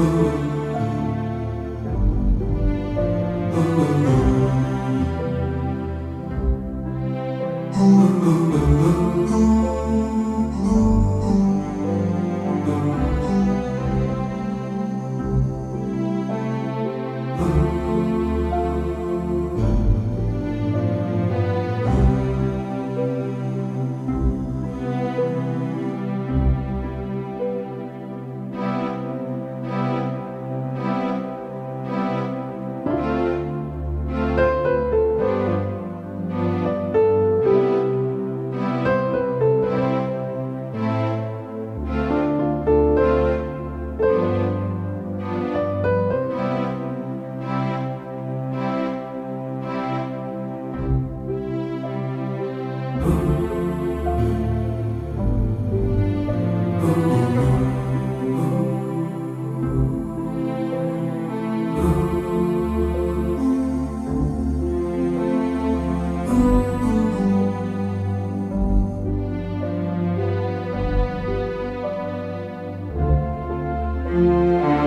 Ooh. Música